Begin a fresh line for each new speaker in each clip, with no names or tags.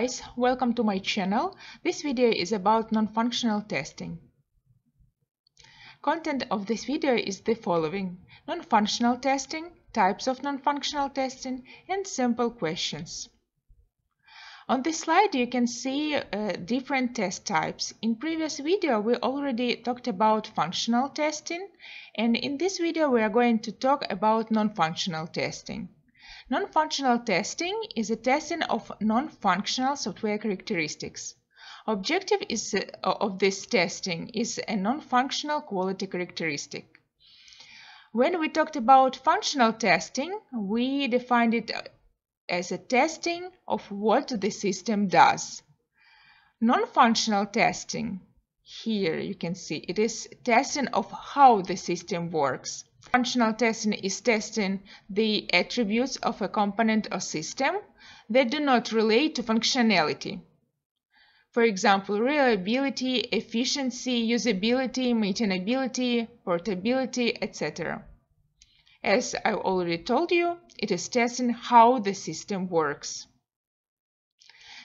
guys, welcome to my channel. This video is about non-functional testing. Content of this video is the following. Non-functional testing, types of non-functional testing, and simple questions. On this slide you can see uh, different test types. In previous video we already talked about functional testing and in this video we are going to talk about non-functional testing. Non-functional testing is a testing of non-functional software characteristics. Objective is, uh, of this testing is a non-functional quality characteristic. When we talked about functional testing, we defined it as a testing of what the system does. Non-functional testing, here you can see, it is testing of how the system works. Functional testing is testing the attributes of a component or system that do not relate to functionality. For example, reliability, efficiency, usability, maintainability, portability, etc. As I already told you, it is testing how the system works.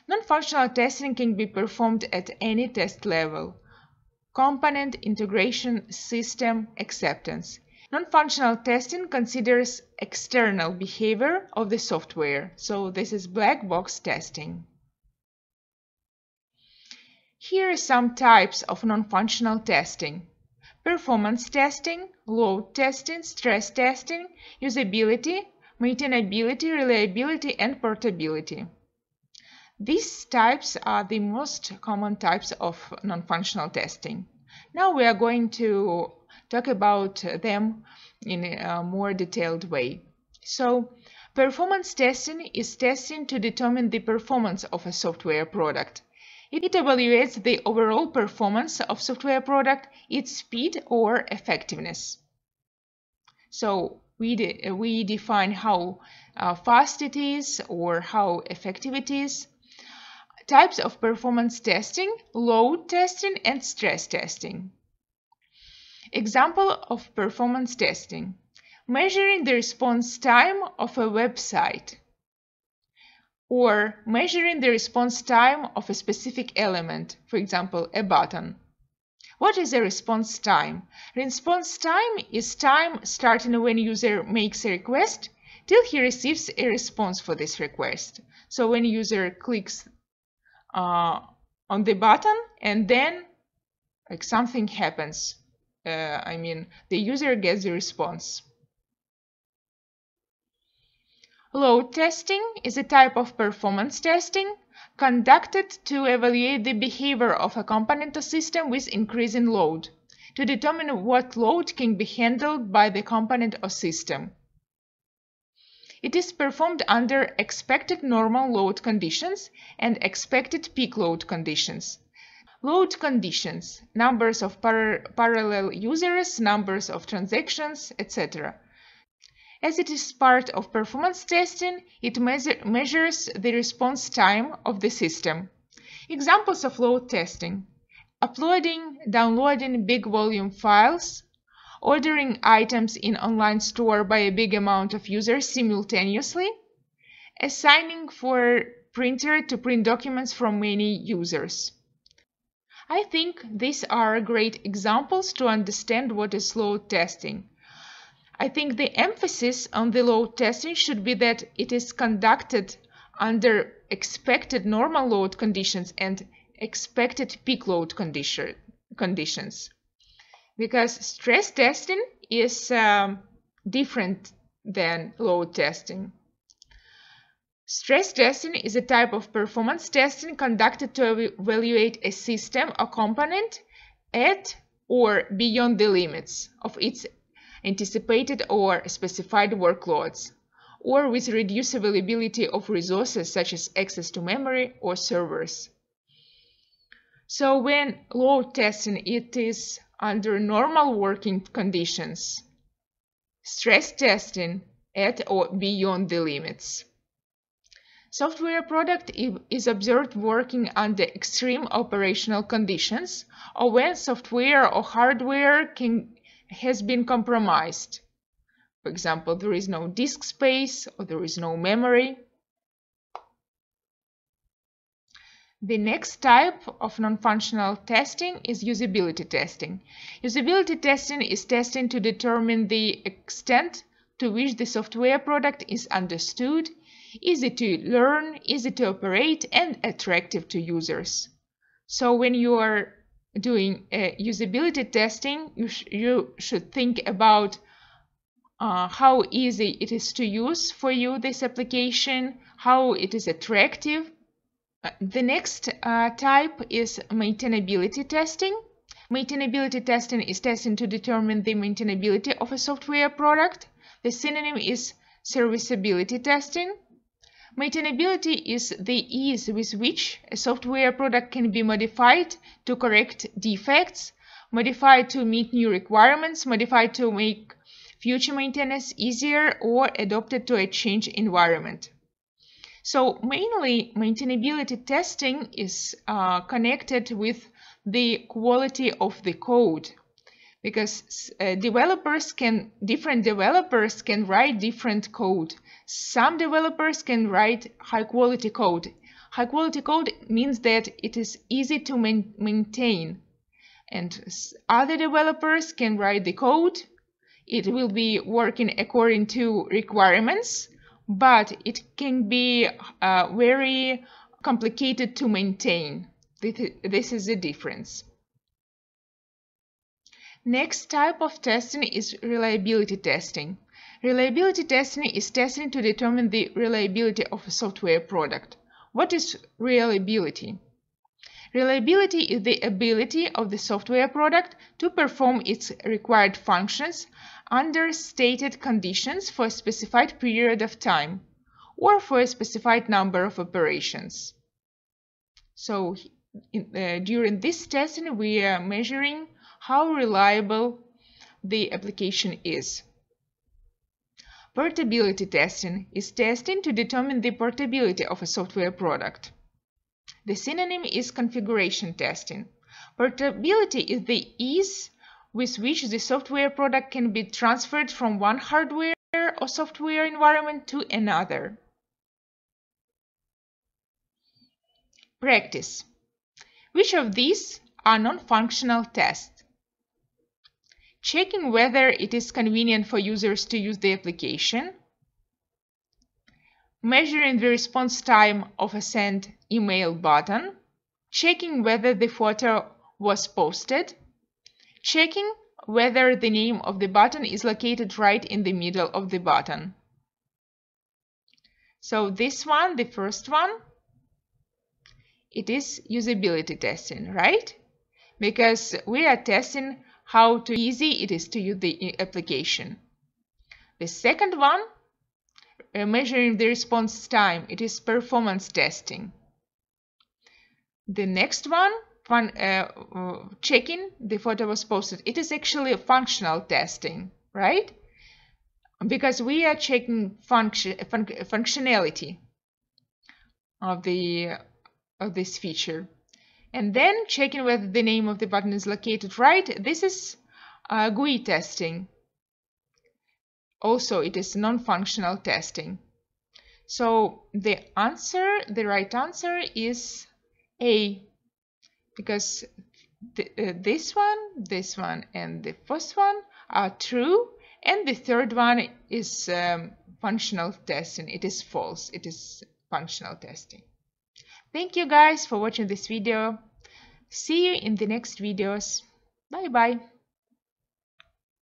Non-functional testing can be performed at any test level. Component, integration, system, acceptance. Non-functional testing considers external behavior of the software, so this is black box testing. Here are some types of non-functional testing. Performance testing, load testing, stress testing, usability, maintainability, reliability, and portability. These types are the most common types of non-functional testing. Now we are going to talk about them in a more detailed way. So, performance testing is testing to determine the performance of a software product. It evaluates the overall performance of software product, its speed or effectiveness. So, we, de we define how uh, fast it is or how effective it is. Types of performance testing, load testing and stress testing. Example of performance testing. Measuring the response time of a website or measuring the response time of a specific element, for example, a button. What is a response time? Response time is time starting when user makes a request till he receives a response for this request. So when user clicks uh, on the button and then like something happens uh, I mean, the user gets the response. Load testing is a type of performance testing conducted to evaluate the behavior of a component or system with increasing load, to determine what load can be handled by the component or system. It is performed under expected normal load conditions and expected peak load conditions. Load conditions, numbers of par parallel users, numbers of transactions, etc. As it is part of performance testing, it measure measures the response time of the system. Examples of load testing. Uploading, downloading big volume files, ordering items in online store by a big amount of users simultaneously, assigning for printer to print documents from many users. I think these are great examples to understand what is load testing. I think the emphasis on the load testing should be that it is conducted under expected normal load conditions and expected peak load condition, conditions. Because stress testing is um, different than load testing. Stress testing is a type of performance testing conducted to evaluate a system or component at or beyond the limits of its anticipated or specified workloads, or with reduced availability of resources such as access to memory or servers. So when load testing it is under normal working conditions, stress testing at or beyond the limits. Software product is observed working under extreme operational conditions or when software or hardware can, has been compromised. For example, there is no disk space or there is no memory. The next type of non-functional testing is usability testing. Usability testing is testing to determine the extent to which the software product is understood, easy to learn, easy to operate, and attractive to users. So when you are doing uh, usability testing, you, sh you should think about uh, how easy it is to use for you this application, how it is attractive. Uh, the next uh, type is maintainability testing. Maintainability testing is testing to determine the maintainability of a software product. The synonym is serviceability testing. Maintainability is the ease with which a software product can be modified to correct defects, modified to meet new requirements, modified to make future maintenance easier, or adapted to a changed environment. So mainly maintainability testing is uh, connected with the quality of the code because uh, developers can different developers can write different code. Some developers can write high quality code. High quality code means that it is easy to man maintain. And other developers can write the code. It will be working according to requirements but it can be uh, very complicated to maintain. This is the difference Next type of testing is reliability testing. Reliability testing is testing to determine the reliability of a software product. What is reliability? Reliability is the ability of the software product to perform its required functions under stated conditions for a specified period of time or for a specified number of operations. So in, uh, during this testing we are measuring how reliable the application is. Portability testing is testing to determine the portability of a software product. The synonym is configuration testing. Portability is the ease with which the software product can be transferred from one hardware or software environment to another. Practice. Which of these are non-functional tests? Checking whether it is convenient for users to use the application, measuring the response time of a send email button, checking whether the photo was posted, checking whether the name of the button is located right in the middle of the button. So this one, the first one, it is usability testing, right? Because we are testing how easy it is to use the application. The second one, uh, measuring the response time, it is performance testing. The next one, uh, checking the photo was posted, it is actually a functional testing, right? Because we are checking function, fun functionality of the of this feature and then checking whether the name of the button is located right. This is uh, GUI testing. Also, it is non-functional testing. So the answer, the right answer is A, because th uh, this one, this one, and the first one are true, and the third one is um, functional testing. It is false. It is functional testing. Thank you guys for watching this video. See you in the next videos. Bye bye.